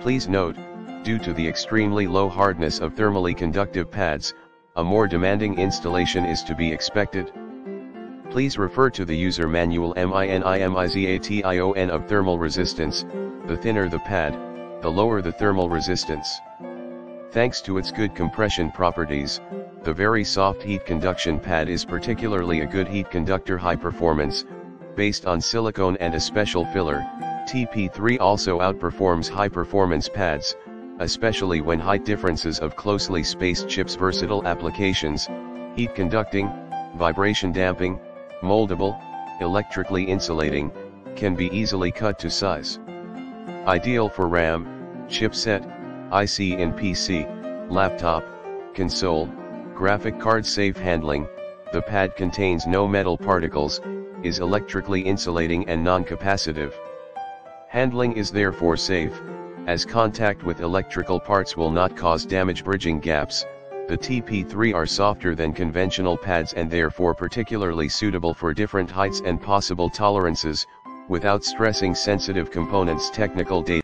Please note, due to the extremely low hardness of thermally conductive pads, a more demanding installation is to be expected. Please refer to the user manual MINIMIZATION of thermal resistance, the thinner the pad, the lower the thermal resistance. Thanks to its good compression properties, the very soft heat conduction pad is particularly a good heat conductor high performance, based on silicone and a special filler, TP3 also outperforms high performance pads, especially when height differences of closely spaced chips versatile applications, heat conducting, vibration damping, moldable, electrically insulating, can be easily cut to size. Ideal for RAM, chipset, IC and PC, laptop, console, graphic card safe handling, the pad contains no metal particles, is electrically insulating and non-capacitive. Handling is therefore safe, as contact with electrical parts will not cause damage bridging gaps, the TP3 are softer than conventional pads and therefore particularly suitable for different heights and possible tolerances, without stressing sensitive components technical data.